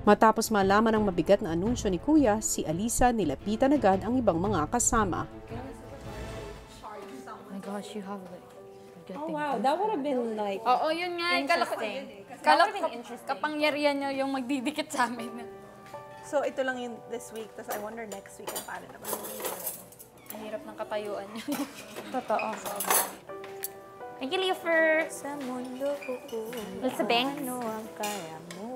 Matapos malaman ang mabigat na anunsyo ni Kuya, si Alisa nilapitan agad ang ibang mga kasama. Oh my gosh, you have like Oh wow, that would have been like Oo, yun nga. eh. Interesting. kala ko interesting. kapangyarihan niya yung magdidikit sa amin. So, ito lang yung this week. Tapos I wonder next week kung paano naman. Ang hirap ng katayuan niya. Totoo. Thank you, Leofer. Sa mundo ko. Sa bank. Ano ang kaya mo?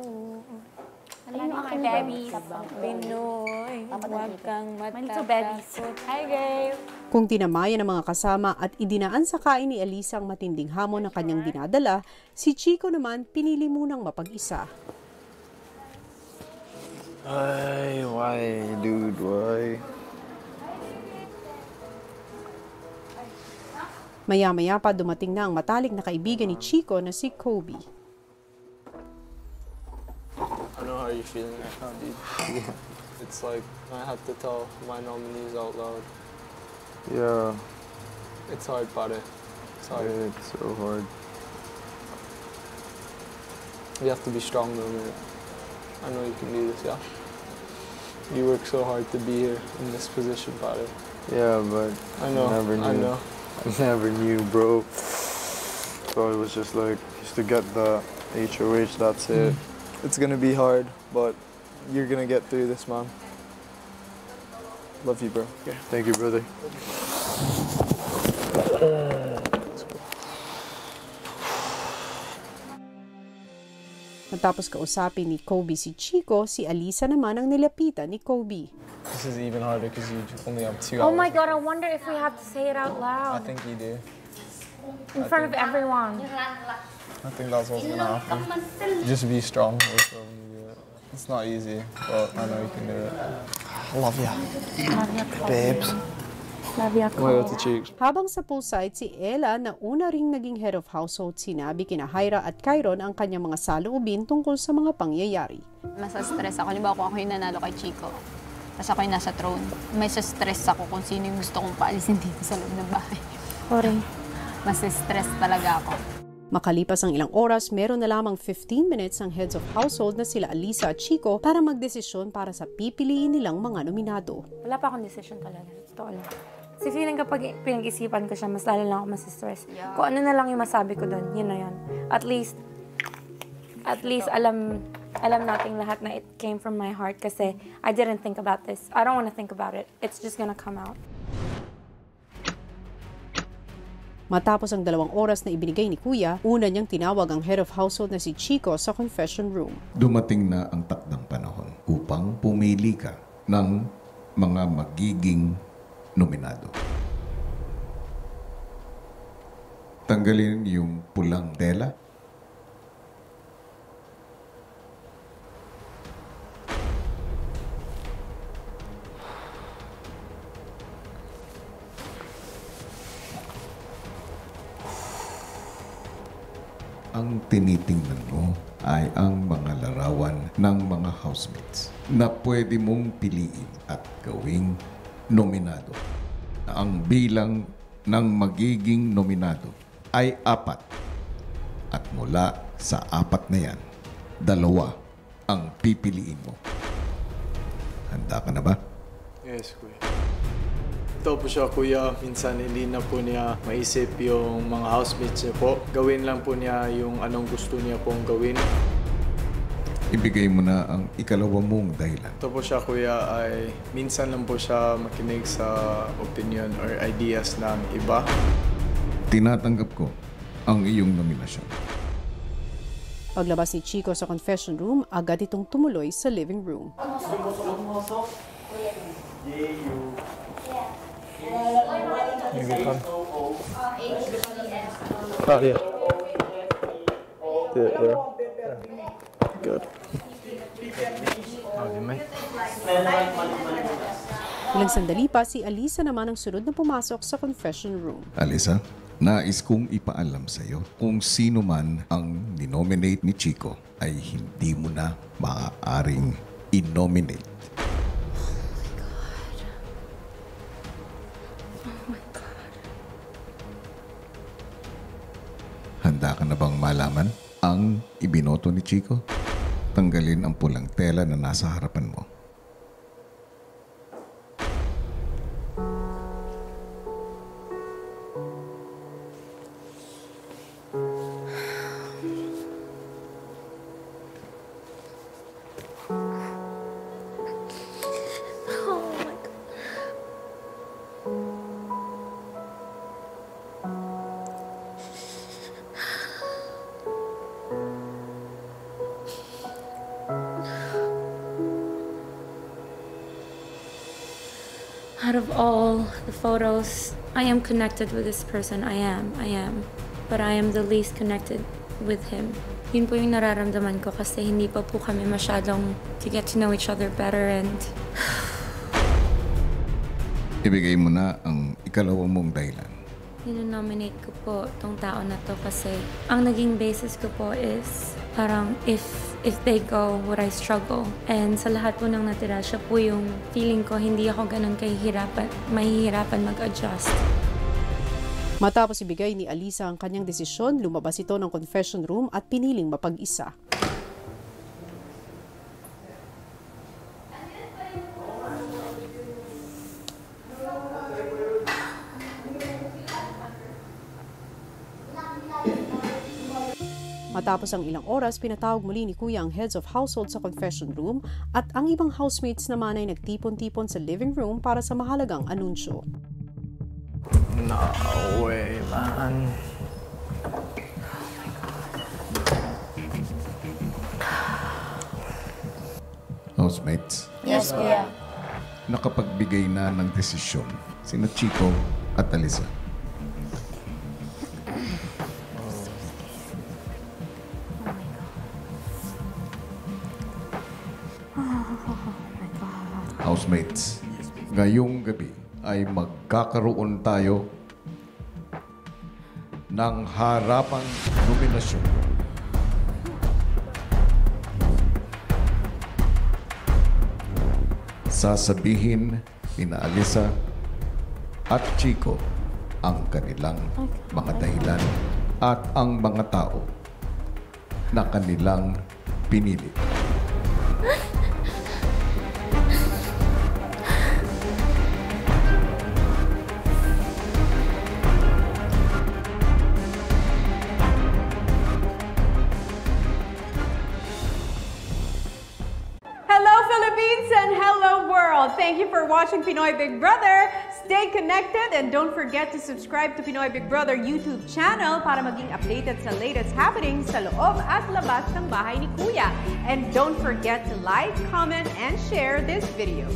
Ano yung aking babies? Pinoy, huwag kang matatakot. Hi, guys. Kung tinamayan ng mga kasama at idinaan sa kain ni Alisa ang matinding hamon na kanyang dinadala, si Chico naman pinili munang mapag-isa. Why? Why, dude? Why? Maya-maya pa dumating na ang matalik na kaibigan ni Chico na si Kobe. Feeling right now, dude. It's like I have to tell my nominees out loud. Yeah, It's hard, pare. It's hard. it's so hard. You have to be strong, though, man. I know you can do this, yeah? You work so hard to be here in this position, pare. Yeah, but I know. Never I knew. know. I never knew, bro. So it was just like just to get the HOH. That's it. Hmm. It's gonna be hard, but you're gonna get through this, man. Love you, bro. Yeah. Thank you, brother. Matapos kausapin ni Kobe si Chico, si Alisa naman ang nilapitan ni Kobe. This is even harder because you only have two Oh hours. Oh my god, I wonder if we have to say it out loud. I think you do. in front of everyone. I think that's what's gonna happen. Just be strong you. It's not easy, but I know you can do it. I love you. Babes. Love you, Well, cheeks. Habang sa poolside, si Ella na una ring naging head of household sinabi kina Hyra at Kyron ang kanyang mga saloobin tungkol sa mga pangyayari. Mas stress ako. Halimbawa kung ako yung nanalo kay Chico. Tapos ako yung nasa throne. May stress ako kung sino yung gusto kong paalisin dito sa loob ng bahay. Sorry. Mas stress talaga ako. Makalipas ang ilang oras, meron na lamang 15 minutes ang heads of household na sila Alisa at Chico para magdesisyon para sa pipiliin nilang mga nominado. Wala pa akong decision talaga. Totoo lang. Kasi feeling kapag pinag-isipan ko siya, mas lalo lang ako mas-stress. Kung ano na lang yung masabi ko doon, yun na yun. At least, at least alam alam nating lahat na it came from my heart kasi I didn't think about this. I don't want to think about it. It's just gonna come out. Matapos ang dalawang oras na ibinigay ni Kuya, una niyang tinawag ang head of household na si Chico sa confession room. dumating na ang takdang panahon upang pumili ka ng mga magiging nominado. Tanggalin yung pulang tela. Ang tinitingnan mo ay ang mga larawan ng mga housemates na pwede mong piliin at gawing nominado. Ang bilang ng magiging nominado ay apat. At mula sa apat na yan, dalawa ang pipiliin mo. Handa ka na ba? Yes, kuya. Ito po siya, kuya. Minsan hindi na po niya maisip yung mga housemates niya po. Gawin lang po niya yung anong gusto niya pong gawin. Ibigay mo na ang ikalawa mong dahilan. Ito po siya, kuya, ay minsan lang po siya makinig sa opinion or ideas ng iba. Tinatanggap ko ang iyong nominasyon. Paglabas ni Chico sa confession room, agad itong tumuloy sa living room. You good, Con? Oh, yeah. Yeah, yeah. Good. Ilang sandali pa, si Alisa naman ang sunod na pumasok sa confession room. Alisa, nais kong ipaalam sa iyo kung sino man ang ninominate ni Chico ay hindi mo na maaaring i-nominate. Ka na bang malaman ang ibinoto ni Chico? tanggalin ang pulang tela na nasa harapan mo. Out of all the photos, I am connected with this person. I am, I am. But I am the least connected with him. Yun po yung nararamdaman ko kasi hindi pa po kami masyadong to get to know each other better and Ibigay mo na ang ikalawang mong dahilan. Ninonominate ko po tong tao na to kasi ang naging basis ko po is parang if if they go, would I struggle? And sa lahat po ng natira, siya po yung feeling ko hindi ako ganun kahihirapan, mahihirapan mag-adjust. Matapos ibigay ni Alisa ang kanyang desisyon, lumabas ito ng confession room at piniling mapag-isa. Matapos ang ilang oras, pinatawag muli ni Kuya ang heads of household sa confession room at ang ibang housemates naman ay nagtipon-tipon sa living room para sa mahalagang anunsyo. No way, man. Housemates, Yes, kuya. nakapagbigay na ng desisyon sina Chico at Alisa. Housemates, ngayong gabi ay magkakaroon tayo ng harapang nominasyon. Sasabihin ni na Alisa at Chico ang kanilang mga dahilan at ang mga tao na kanilang pinili. Watching Pinoy Big Brother. Stay connected and don't forget to subscribe to Pinoy Big Brother YouTube channel para maging updated sa latest happenings sa loob at labas ng bahay ni Kuya. And don't forget to like, comment, and share this video.